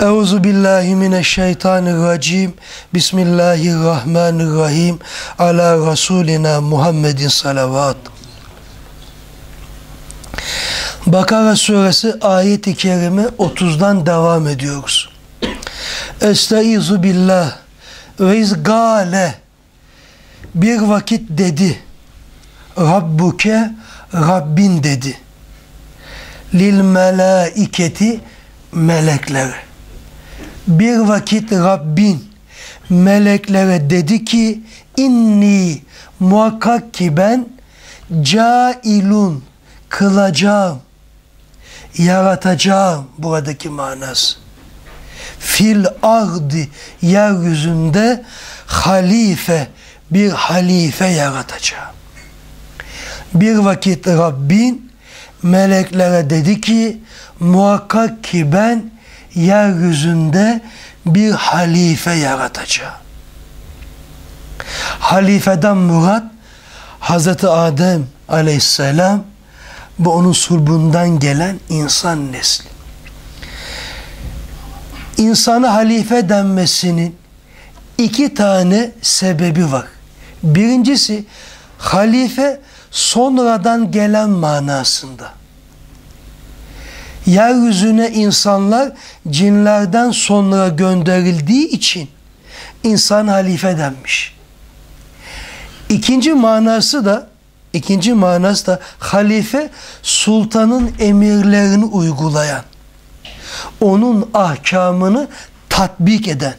Euzu billahi mineşşeytanirracim. Bismillahirrahmanirrahim. Ala Rasulina Muhammedin salavat. Bakara suresi ayet-i kerime 30'dan devam ediyoruz. Estaizu billah ve iz gale bir vakit dedi Rabbuke Rabbin dedi lil melaiketi meleklere bir vakit Rabbin meleklere dedi ki inni muhakkak ki ben cailun kılacağım yaratacağım. Buradaki manası. Fil ardi yeryüzünde halife bir halife yaratacağım. Bir vakit Rabbin meleklere dedi ki muhakkak ki ben yeryüzünde bir halife yaratacağım. Halifeden murat Hazreti Adem aleyhisselam bu onun sulbundan gelen insan nesli. İnsana halife denmesinin iki tane sebebi var. Birincisi halife sonradan gelen manasında. Yeryüzüne insanlar cinlerden sonra gönderildiği için insan halife denmiş. İkinci manası da ikinci manası da halife sultanın emirlerini uygulayan, onun ahkamını tatbik eden,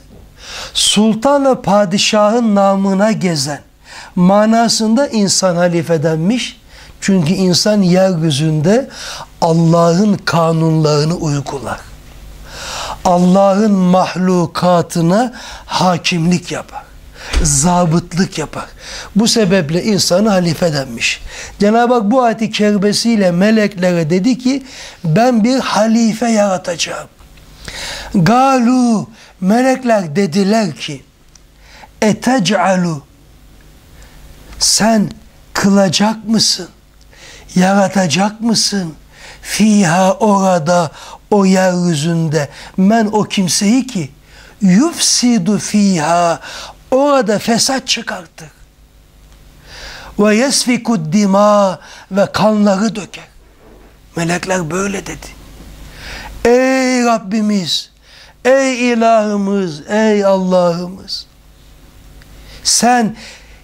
sultan ve padişahın namına gezen, manasında insan halife denmiş. Çünkü insan yeryüzünde Allah'ın kanunlarını uygular. Allah'ın mahlukatına hakimlik yapar. Zabıtlık yapar. Bu sebeple insanı halife denmiş. Cenab-ı Hak bu ayet-i kerimesiyle meleklere dedi ki ben bir halife yaratacağım. Galu melekler dediler ki etec'alu sen kılacak mısın? Yaratacak mısın? Fiha orada o yeryüzünde men o kimseyi ki yufsidu fiha orada fesat çıkartır. Ve yesfikud dima ve kanları döker. Melekler böyle dedi. Ey Rabbimiz, ey ilahımız, ey Allah'ımız. Sen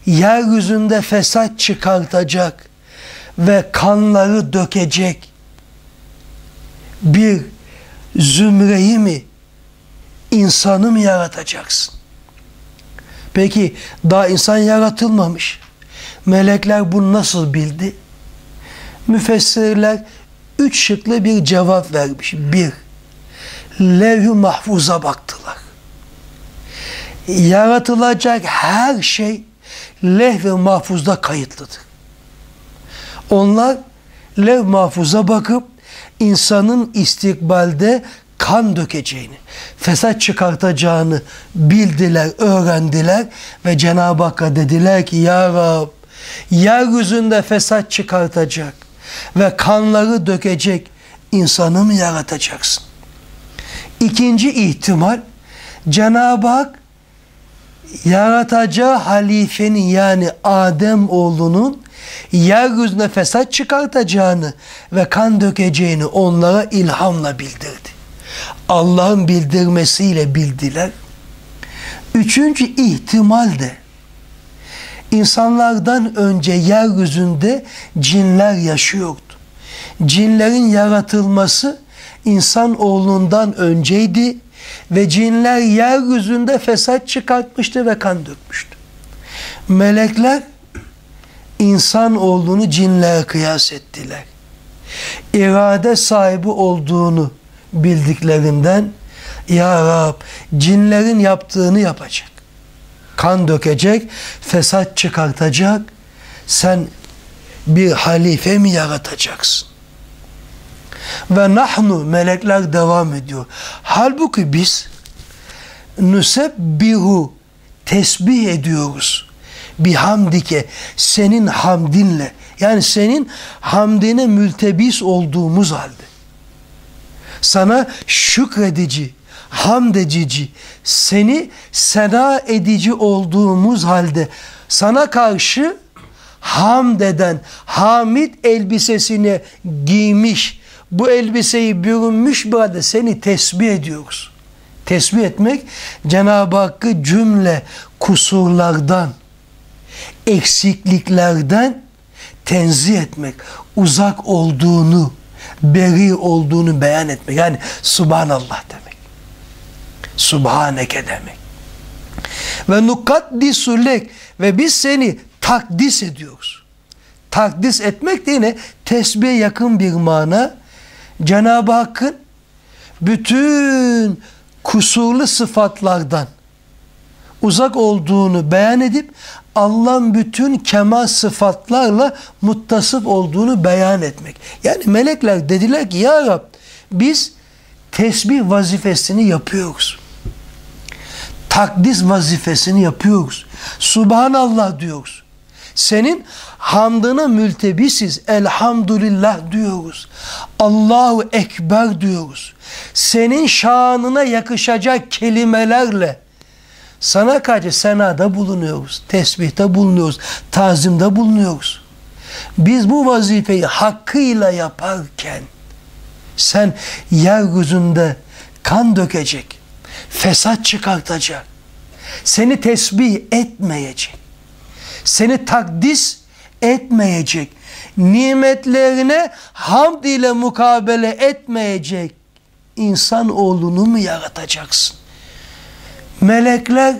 yeryüzünde fesat çıkartacak ve kanları dökecek bir zümreyi mi insanı mı yaratacaksın? Peki daha insan yaratılmamış. Melekler bunu nasıl bildi? Müfessirler üç şıklı bir cevap vermiş. Bir, levh-i mahfuza baktılar. Yaratılacak her şey lehv-i mahfuzda kayıtlıdır. Onlar lev mahfuza bakıp insanın istikbalde kan dökeceğini, fesat çıkartacağını bildiler, öğrendiler ve Cenab-ı Hakk'a dediler ki Ya Rab, yeryüzünde fesat çıkartacak ve kanları dökecek insanı mı yaratacaksın? İkinci ihtimal, Cenab-ı Hak yaratacağı halifenin yani Adem oğlunun yeryüzüne fesat çıkartacağını ve kan dökeceğini onlara ilhamla bildirdi. Allah'ın bildirmesiyle bildiler. Üçüncü ihtimal de insanlardan önce yeryüzünde cinler yaşıyordu. Cinlerin yaratılması insan oğlundan önceydi ve cinler yeryüzünde fesat çıkartmıştı ve kan dökmüştü. Melekler insan olduğunu cinlere kıyas ettiler. İrade sahibi olduğunu bildiklerinden Ya Rab cinlerin yaptığını yapacak. Kan dökecek, fesat çıkartacak. Sen bir halife mi yaratacaksın? Ve nahnu melekler devam ediyor. Halbuki biz nusebbihu tesbih ediyoruz. Bihamdike senin hamdinle yani senin hamdine mültebis olduğumuz halde sana şükredici, hamd edici, seni sena edici olduğumuz halde sana karşı hamd eden, hamid elbisesini giymiş, bu elbiseyi bürünmüş bir halde seni tesbih ediyoruz. Tesbih etmek Cenab-ı Hakk'ı cümle kusurlardan, eksikliklerden tenzih etmek, uzak olduğunu, beri olduğunu beyan etmek. Yani Subhanallah demek. Subhaneke demek. Ve nukaddisu lek ve biz seni takdis ediyoruz. Takdis etmek de yine tesbihe yakın bir mana. Cenab-ı Hakk'ın bütün kusurlu sıfatlardan uzak olduğunu beyan edip Allah'ın bütün kemal sıfatlarla muttasıf olduğunu beyan etmek. Yani melekler dediler ki ya Rab biz tesbih vazifesini yapıyoruz. Takdis vazifesini yapıyoruz. Subhanallah diyoruz. Senin hamdına mültebisiz. Elhamdülillah diyoruz. Allahu Ekber diyoruz. Senin şanına yakışacak kelimelerle sana karşı senada bulunuyoruz. Tesbihte bulunuyoruz. Tazimde bulunuyoruz. Biz bu vazifeyi hakkıyla yaparken sen yeryüzünde kan dökecek, fesat çıkartacak, seni tesbih etmeyecek, seni takdis etmeyecek, nimetlerine hamd ile mukabele etmeyecek insan oğlunu mu yaratacaksın? Melekler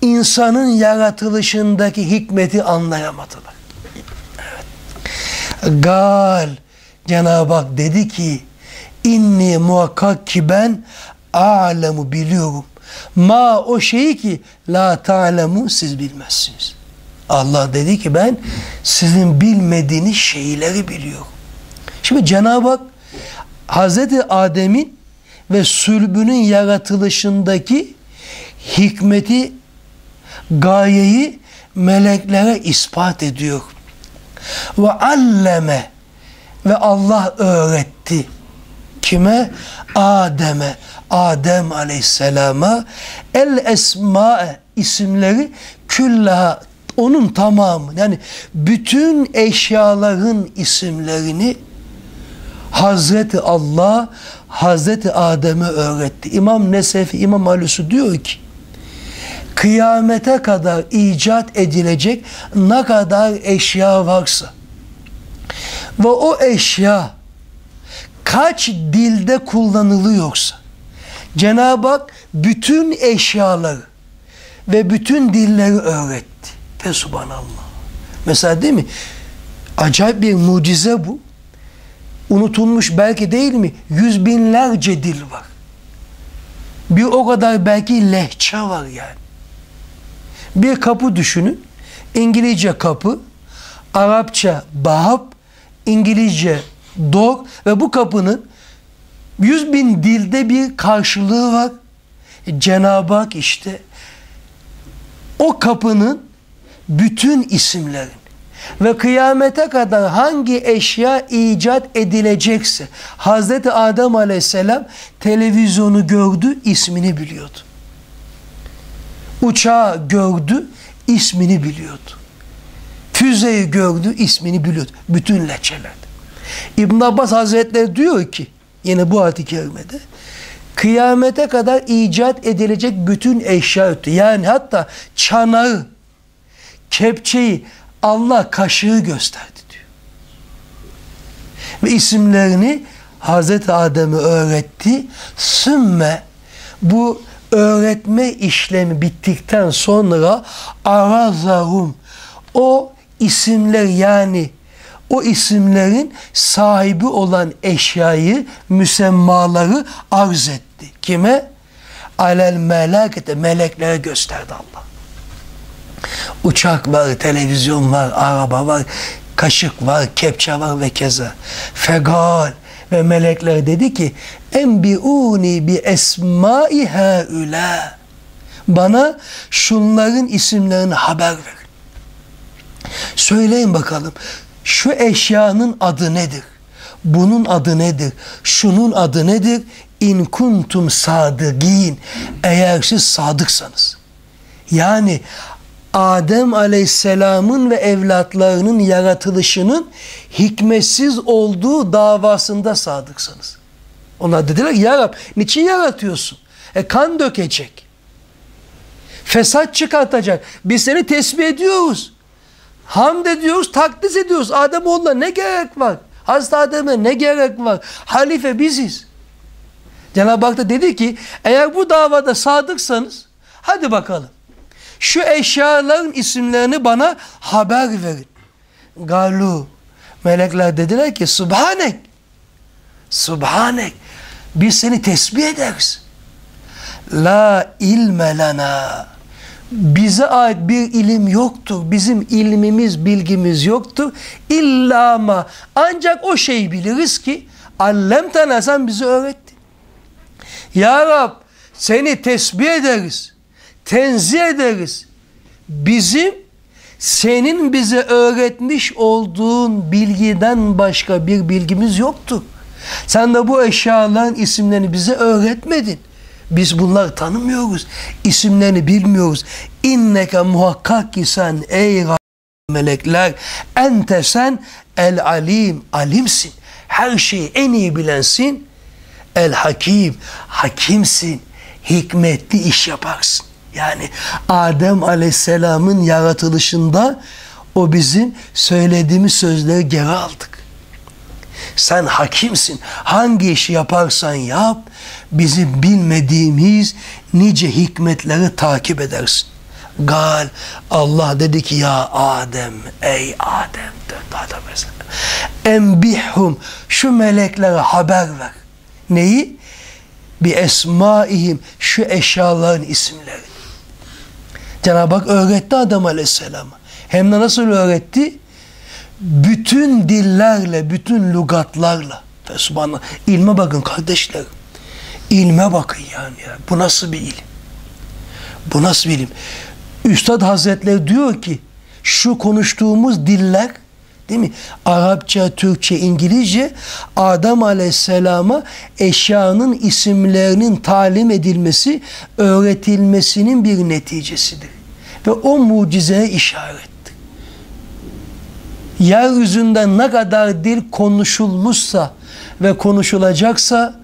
insanın yaratılışındaki hikmeti anlayamadılar. Gal Cenab-ı Hak dedi ki inni muhakkak ki ben alemu biliyorum. Ma o şeyi ki la ta'lemu siz bilmezsiniz. Allah dedi ki ben sizin bilmediğiniz şeyleri biliyorum. Şimdi Cenab-ı Hak Hazreti Adem'in ve sülbünün yaratılışındaki hikmeti, gayeyi meleklere ispat ediyor. Ve alleme ve Allah öğretti. Kime? Adem'e. Adem aleyhisselama el esma isimleri küllaha onun tamamı yani bütün eşyaların isimlerini Hazreti Allah Hazreti Adem'e öğretti. İmam Nesefi, İmam Alusu diyor ki kıyamete kadar icat edilecek ne kadar eşya varsa ve o eşya kaç dilde kullanılıyorsa Cenab-ı Hak bütün eşyaları ve bütün dilleri öğretti. Ve subhanallah. Mesela değil mi? Acayip bir mucize bu. Unutulmuş belki değil mi? Yüz binlerce dil var. Bir o kadar belki lehçe var yani. Bir kapı düşünün. İngilizce kapı, Arapça bahap, İngilizce door ve bu kapının yüz bin dilde bir karşılığı var. Cenab-ı Hak işte o kapının bütün isimlerin ve kıyamete kadar hangi eşya icat edilecekse Hazreti Adem Aleyhisselam televizyonu gördü, ismini biliyordu. Uçağı gördü, ismini biliyordu. Füzeyi gördü, ismini biliyordu. Bütün leçelerde. İbn Abbas Hazretleri diyor ki, yine bu ayet-i kerimede, kıyamete kadar icat edilecek bütün eşya öttü. Yani hatta çanağı, kepçeyi, Allah kaşığı gösterdi diyor. Ve isimlerini Hazreti Adem'e öğretti. Sümme bu öğretme işlemi bittikten sonra arazahum o isimler yani o isimlerin sahibi olan eşyayı, müsemmaları arz etti. Kime? Alel melekete, meleklere gösterdi Allah. Uçak var, televizyon var, araba var, kaşık var, kepçe var ve keza. Fegal ve melekler dedi ki enbiuni bi esmai haula bana şunların isimlerini haber ver. Söyleyin bakalım şu eşyanın adı nedir? Bunun adı nedir? Şunun adı nedir? in kuntum sadıgin eğer siz sadıksanız. Yani Adem Aleyhisselam'ın ve evlatlarının yaratılışının hikmetsiz olduğu davasında sadıksanız. Onlar dediler ya Rab niçin yaratıyorsun? E kan dökecek. Fesat çıkartacak. Biz seni tesbih ediyoruz. Hamd ediyoruz, takdis ediyoruz. Adem oğluna ne gerek var? Hazreti Adem'e ne gerek var? Halife biziz. Cenab-ı Hak da dedi ki eğer bu davada sadıksanız hadi bakalım. Şu eşyaların isimlerini bana haber verin. Galu. Melekler dediler ki Subhanek. Subhanek. Biz seni tesbih ederiz. La ilme lana. Bize ait bir ilim yoktur. Bizim ilmimiz, bilgimiz yoktur. İlla ma. Ancak o şeyi biliriz ki allemtena sen bizi öğrettin. Ya Rab seni tesbih ederiz. Tenzih ederiz. Bizim senin bize öğretmiş olduğun bilgiden başka bir bilgimiz yoktu. Sen de bu eşyaların isimlerini bize öğretmedin. Biz bunları tanımıyoruz. İsimlerini bilmiyoruz. İnneke muhakkak ki sen ey melekler ente sen el alim alimsin. Her şeyi en iyi bilensin. El hakim hakimsin. Hikmetli iş yaparsın. Yani Adem Aleyhisselam'ın yaratılışında o bizim söylediğimiz sözleri geri aldık. Sen hakimsin. Hangi işi yaparsan yap, bizim bilmediğimiz nice hikmetleri takip edersin. Gal Allah dedi ki ya Adem ey Adem döndü Adem Embihum şu meleklere haber ver. Neyi? Bir esmaihim şu eşyaların isimleri. Cenab-ı Hak öğretti Adem Aleyhisselam'a. Hem de nasıl öğretti? Bütün dillerle, bütün lügatlarla. Fesubhanallah. İlme bakın kardeşlerim. İlme bakın yani. Ya. Bu nasıl bir ilim? Bu nasıl bir ilim? Üstad Hazretleri diyor ki şu konuştuğumuz diller değil mi? Arapça, Türkçe, İngilizce Adem Aleyhisselam'a eşyanın isimlerinin talim edilmesi, öğretilmesinin bir neticesidir. Ve o mucizeye işarettir. Yeryüzünde ne kadar dil konuşulmuşsa ve konuşulacaksa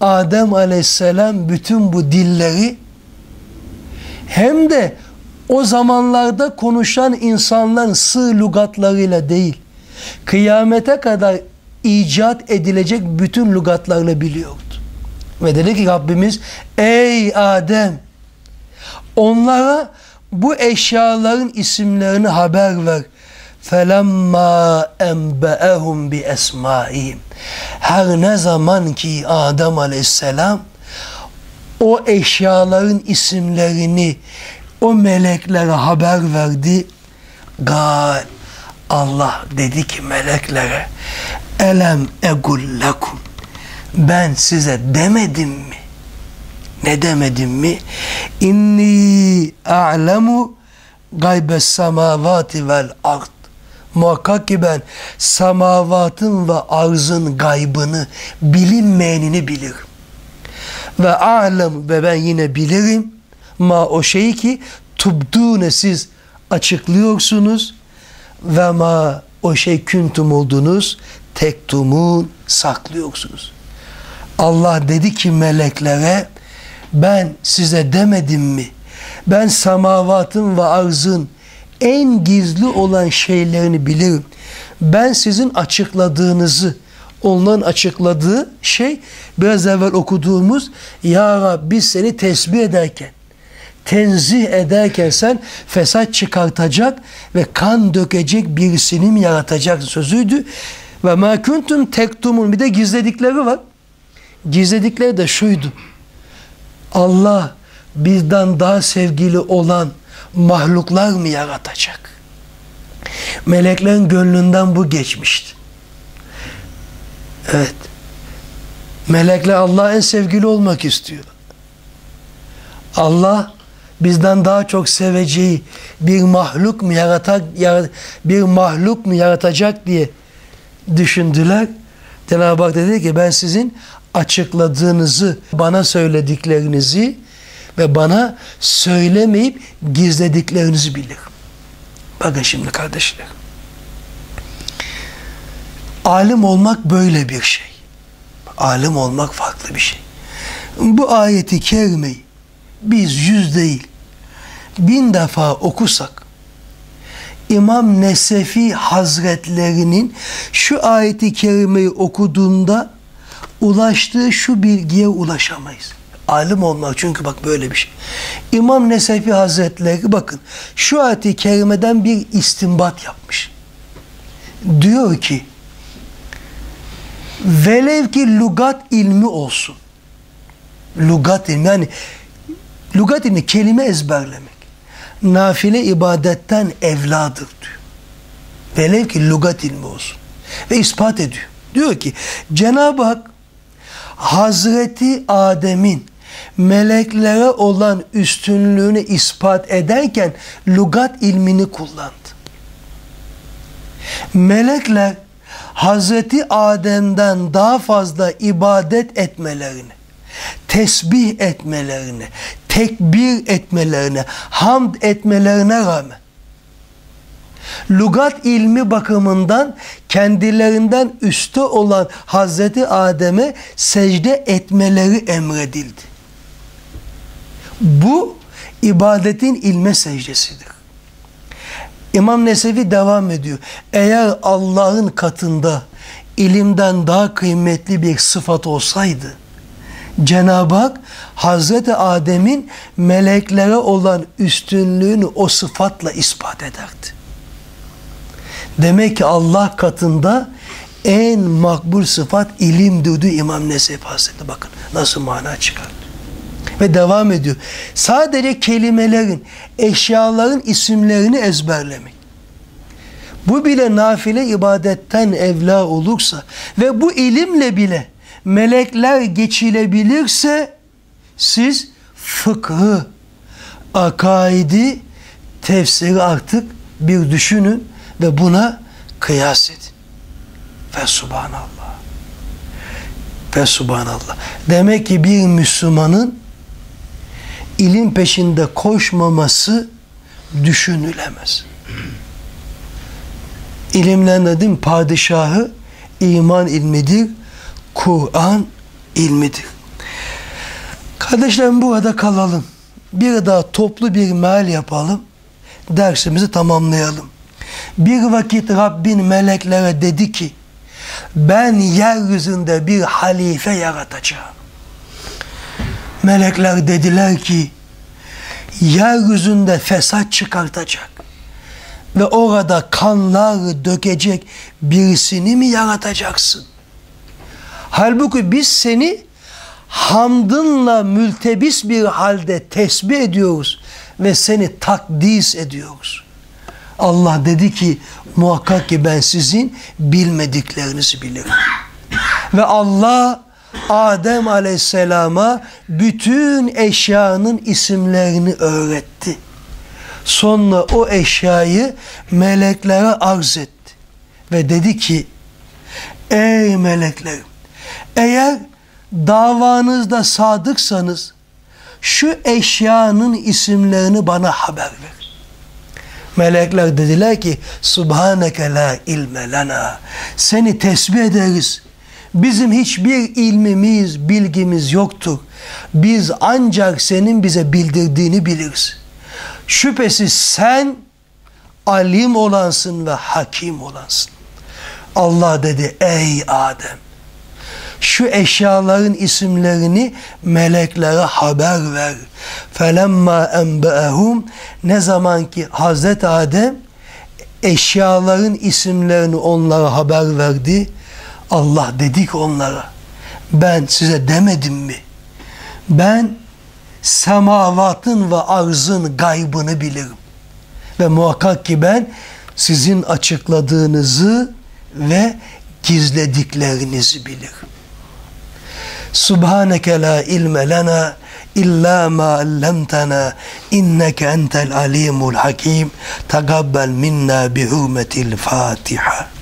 Adem Aleyhisselam bütün bu dilleri hem de o zamanlarda konuşan insanların sığ lügatlarıyla değil, kıyamete kadar icat edilecek bütün lügatlarla biliyordu. Ve dedi ki Rabbimiz, ey Adem, onlara bu eşyaların isimlerini haber ver. فَلَمَّا اَنْبَأَهُمْ بِاَسْمَائِهِمْ Her ne zaman ki Adem Aleyhisselam o eşyaların isimlerini o meleklere haber verdi. Gal Allah dedi ki meleklere elem egul lekum ben size demedim mi? Ne demedim mi? İnni a'lemu gaybes semavati vel ard. Muhakkak ki ben semavatın ve arzın gaybını bilinmeyenini bilirim. Ve alem ve ben yine bilirim ma o şeyi ki tubdune siz açıklıyorsunuz ve ma o şey küntum oldunuz tektumun saklıyorsunuz. Allah dedi ki meleklere ben size demedim mi? Ben semavatın ve arzın en gizli olan şeylerini bilirim. Ben sizin açıkladığınızı, onların açıkladığı şey biraz evvel okuduğumuz Ya Rab biz seni tesbih ederken tenzih ederken sen fesat çıkartacak ve kan dökecek birisini mi yaratacak sözüydü. Ve ma kuntum tektumun bir de gizledikleri var. Gizledikleri de şuydu. Allah bizden daha sevgili olan mahluklar mı yaratacak? Meleklerin gönlünden bu geçmişti. Evet. Melekler Allah en sevgili olmak istiyor. Allah bizden daha çok seveceği bir mahluk mu yaratak bir mahluk mu yaratacak diye düşündüler. Cenab-ı Hak dedi ki ben sizin açıkladığınızı, bana söylediklerinizi ve bana söylemeyip gizlediklerinizi bilirim. Bakın şimdi kardeşler. Alim olmak böyle bir şey. Alim olmak farklı bir şey. Bu ayeti kerimeyi biz yüz değil bin defa okusak İmam Nesefi Hazretlerinin şu ayeti kerimeyi okuduğunda ulaştığı şu bilgiye ulaşamayız. Alim olmak çünkü bak böyle bir şey. İmam Nesefi Hazretleri bakın şu ayeti kerimeden bir istimbat yapmış. Diyor ki velev ki lugat ilmi olsun. Lugat ilmi yani lugat ilmi kelime ezberlemek. Nafile ibadetten evladır diyor. Velev ki lugat ilmi olsun. Ve ispat ediyor. Diyor ki Cenab-ı Hak Hazreti Adem'in meleklere olan üstünlüğünü ispat ederken lugat ilmini kullandı. Melekler Hazreti Adem'den daha fazla ibadet etmelerini, tesbih etmelerini, tekbir etmelerine, hamd etmelerine rağmen lugat ilmi bakımından kendilerinden üstü olan Hazreti Adem'e secde etmeleri emredildi. Bu ibadetin ilme secdesidir. İmam Nesevi devam ediyor. Eğer Allah'ın katında ilimden daha kıymetli bir sıfat olsaydı, Cenab-ı Hak Hazreti Adem'in meleklere olan üstünlüğünü o sıfatla ispat ederdi. Demek ki Allah katında en makbul sıfat ilimdir diyor İmam Nesefi Hazretleri. Bakın nasıl mana çıkardı. Ve devam ediyor. Sadece kelimelerin, eşyaların isimlerini ezberlemek. Bu bile nafile ibadetten evla olursa ve bu ilimle bile melekler geçilebilirse siz fıkhı, akaidi, tefsiri artık bir düşünün ve buna kıyas edin. Ve subhanallah. Ve subhanallah. Demek ki bir Müslümanın ilim peşinde koşmaması düşünülemez. İlimlerin dedim padişahı iman ilmidir, Kur'an ilmidir. Kardeşlerim burada kalalım. Bir daha toplu bir meal yapalım. Dersimizi tamamlayalım. Bir vakit Rabbin meleklere dedi ki ben yeryüzünde bir halife yaratacağım. Melekler dediler ki yeryüzünde fesat çıkartacak ve orada kanlar dökecek birisini mi yaratacaksın? Halbuki biz seni hamdınla mültebis bir halde tesbih ediyoruz ve seni takdis ediyoruz. Allah dedi ki muhakkak ki ben sizin bilmediklerinizi bilirim. Ve Allah Adem aleyhisselama bütün eşyanın isimlerini öğretti. Sonra o eşyayı meleklere arz etti. Ve dedi ki ey meleklerim eğer davanızda sadıksanız şu eşyanın isimlerini bana haber ver. Melekler dediler ki Subhaneke la ilme lana. Seni tesbih ederiz. Bizim hiçbir ilmimiz, bilgimiz yoktur. Biz ancak senin bize bildirdiğini biliriz. Şüphesiz sen alim olansın ve hakim olansın. Allah dedi ey Adem şu eşyaların isimlerini meleklere haber ver. Felemma enbe'ehum ne zaman ki Hazreti Adem eşyaların isimlerini onlara haber verdi. Allah dedi ki onlara ben size demedim mi? Ben semavatın ve arzın gaybını bilirim. Ve muhakkak ki ben sizin açıkladığınızı ve gizlediklerinizi bilirim. Subhaneke la ilme lena illa ma allamtana inneke entel alimul hakim. Takabbel minna bi hurmetil Fatiha.